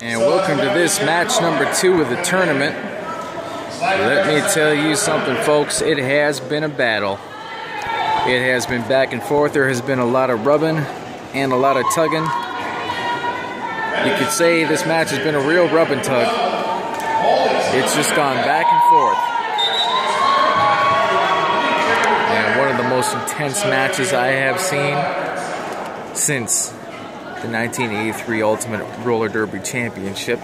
And welcome to this match number two of the tournament. Let me tell you something, folks. It has been a battle. It has been back and forth. There has been a lot of rubbing and a lot of tugging. You could say this match has been a real rub and tug. It's just gone back and forth. And one of the most intense matches I have seen since the 1983 Ultimate Roller Derby Championship,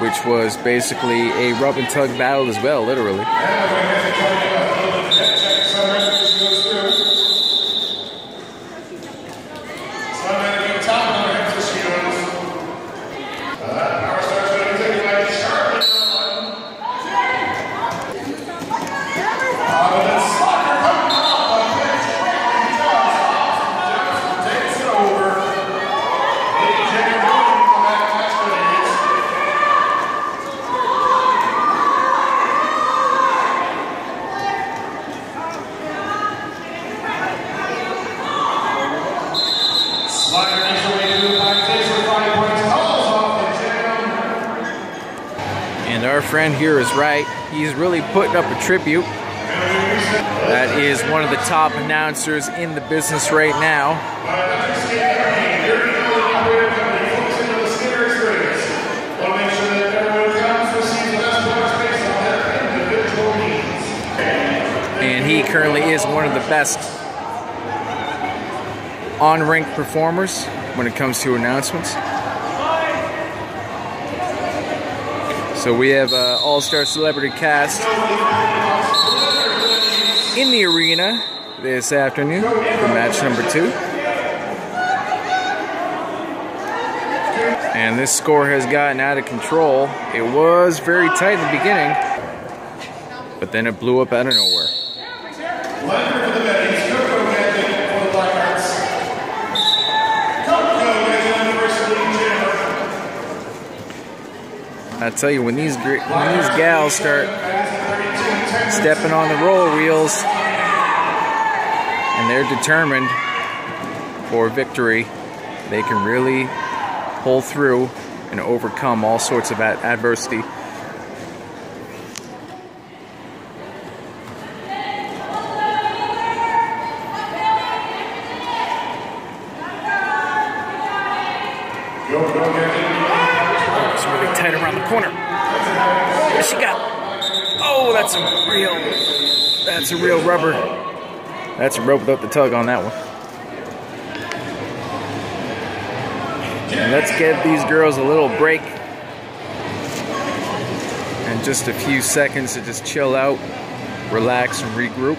which was basically a rub and tug battle as well, literally. Here is right. He's really putting up a tribute. That is one of the top announcers in the business right now. And he currently is one of the best on rink performers when it comes to announcements. So we have uh, all-star celebrity cast in the arena this afternoon for match number two. And this score has gotten out of control. It was very tight in the beginning, but then it blew up out of nowhere. I tell you, when these when these gals start stepping on the roller wheels and they're determined for victory, they can really pull through and overcome all sorts of adversity. Tight around the corner. She got? Oh, that's a real, that's a real rubber. That's a rope without the tug on that one. And let's give these girls a little break. And just a few seconds to just chill out, relax, and regroup.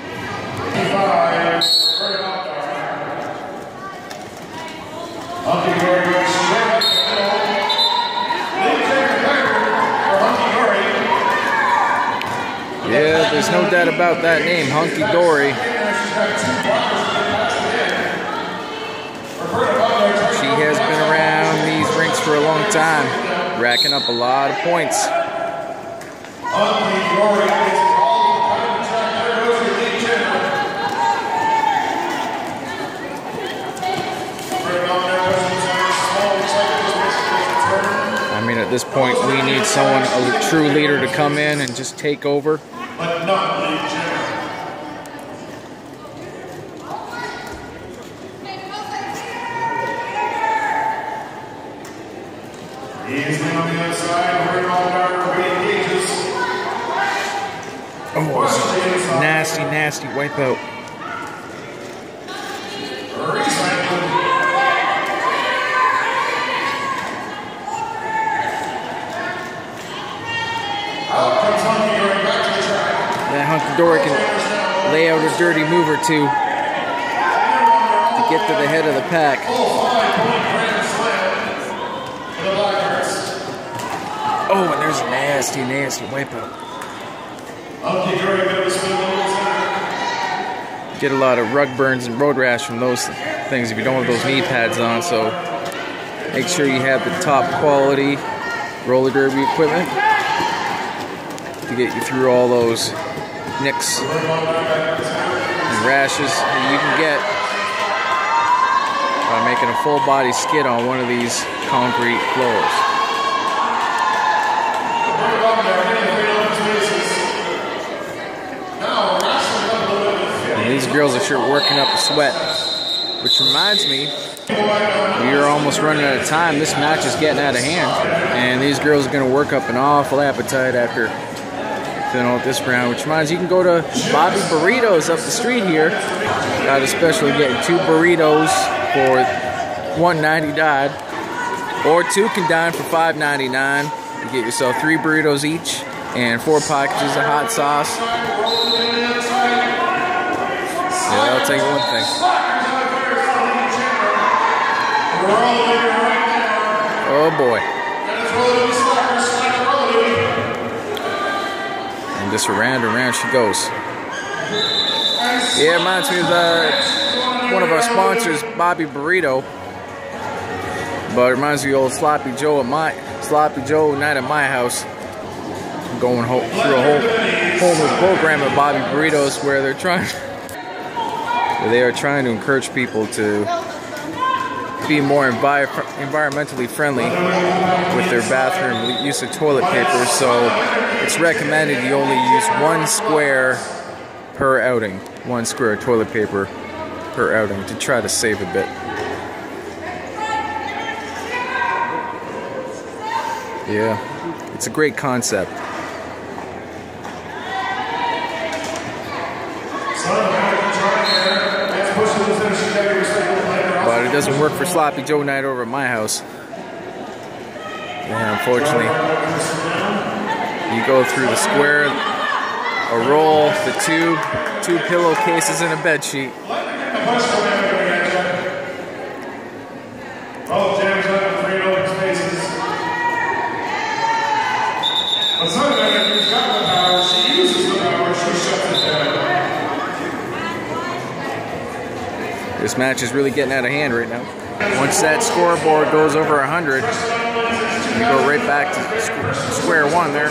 There's no doubt about that name, Hunky Dory. She has been around these rinks for a long time, racking up a lot of points. At this point, we need someone, a true leader, to come in and just take over. Oh, nasty, nasty wipeout. Recycling. Out comes Hunky going back to the track. Dory can lay out a dirty move or two to get to the head of the pack. Oh, and there's a nasty, nasty wipeout. Get a lot of rug burns and road rash from those things if you don't have those knee pads on. So make sure you have the top quality roller derby equipment to get you through all those nicks and rashes that you can get by making a full body skid on one of these concrete floors. And these girls are sure working up a sweat. Which reminds me, we are almost running out of time. This match is getting out of hand. And these girls are going to work up an awful appetite after filling out this round. Which reminds you, can go to Bobby Burritos up the street here. Got a special getting two burritos for 199 or two can dine for 5.99. You get yourself three burritos each and four packages of hot sauce. Yeah, that'll take one thing. Oh boy. Just around and around she goes. Yeah, reminds me of the, one of our sponsors, Bobby Burrito. But it reminds me of old Sloppy Joe at my Sloppy Joe night at my house. Going whole, through a whole whole program at Bobby Burritos where they're trying they are trying to encourage people to be more envi environmentally friendly with their bathroom use of toilet paper. So it's recommended you only use one square per outing, one square of toilet paper per outing to try to save a bit. Yeah, it's a great concept. But it doesn't work for Sloppy Joe night over at my house. Yeah, unfortunately. You go through the square, a roll, the two, two pillowcases, and a bed sheet. Oh, jams up three open spaces. But sometimes if she's got the power, she uses the power, she shuts it down. This match is really getting out of hand right now. Once that scoreboard goes over 100, you go right back to squ- square one there.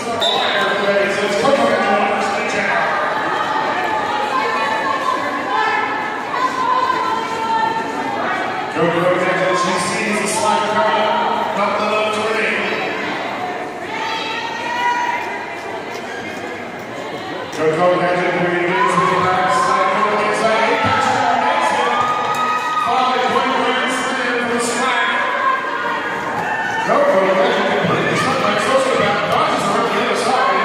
Go, go, go, she sees the slide coming up, not the left to the Go, go, gadget, three minutes, three back, slide, go, go, inside, eight pass, one, makes it. Five, one, one, slam for the slack. Go, go, gadget, put it, it's not like supposed to back, dodges her on the other side.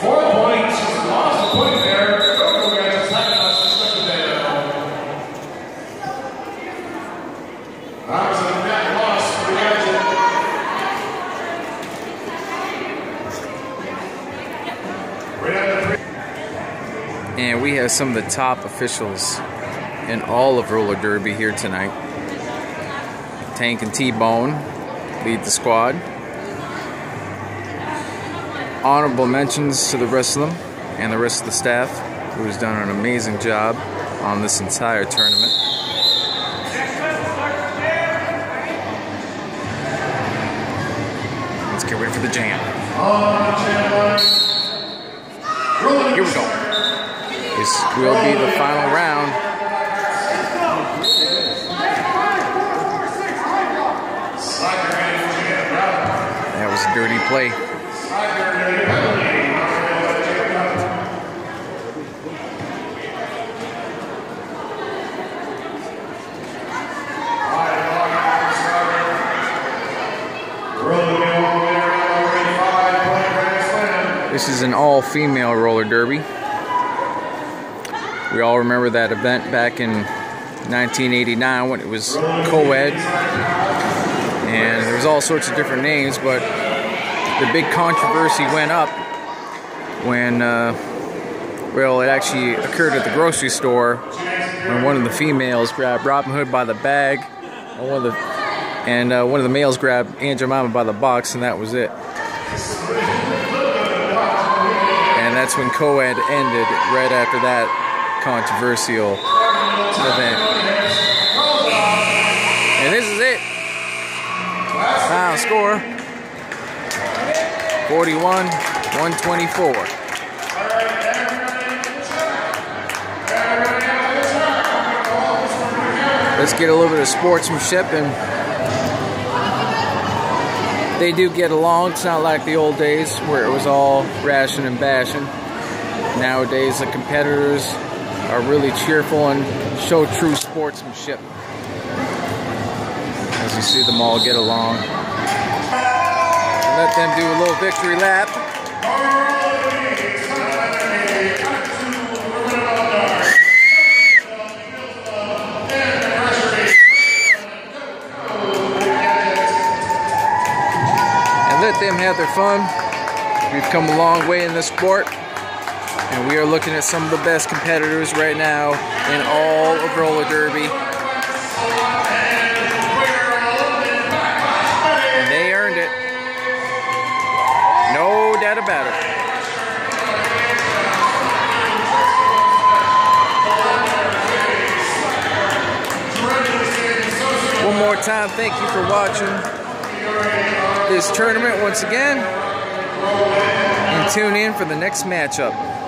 Four points, she's lost a point there. Go, go, gadget, slide, she's stuck it there. That was a net loss for Gadget. Right at the three. And we have some of the top officials in all of roller derby here tonight. Tank and T-Bone lead the squad. Honorable mentions to the rest of them and the rest of the staff, who has done an amazing job on this entire tournament. Let's get ready for the jam. Here we go. This will be the final round. That was a dirty play. This is an all female roller derby. We all remember that event back in 1989 when it was co ed. And there was all sorts of different names, but the big controversy went up when, uh, well, it actually occurred at the grocery store when one of the females grabbed Robin Hood by the bag, and one of the, and uh, one of the males grabbed Aunt Jemima by the box, and that was it. And that's when co-ed ended right after that controversial event. And this is it. Final score 41 124. let's get a little bit of sportsmanship and they do get along. It's not like the old days where it was all rashing and bashing. Nowadays, the competitors are really cheerful and show true sportsmanship. As you see them all get along. Let them do a little victory lap. And let them have their fun. We've come a long way in this sport, and we are looking at some of the best competitors right now in all of roller derby. And they earned it. No doubt about it. One more time, thank you for watching this tournament once again and tune in for the next matchup.